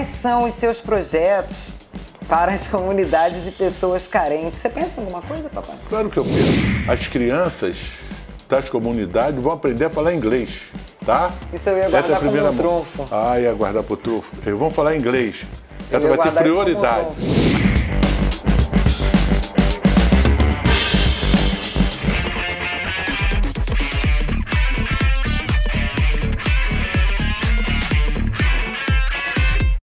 Quais são os seus projetos para as comunidades e pessoas carentes? Você pensa em alguma coisa, papai? Claro que eu penso. As crianças das comunidades vão aprender a falar inglês, tá? Isso eu ia guardar Essa é a primeira como um trunfo. Ah, ia guardar pro trunfo. Eles vão falar inglês. Ela vai ter prioridade.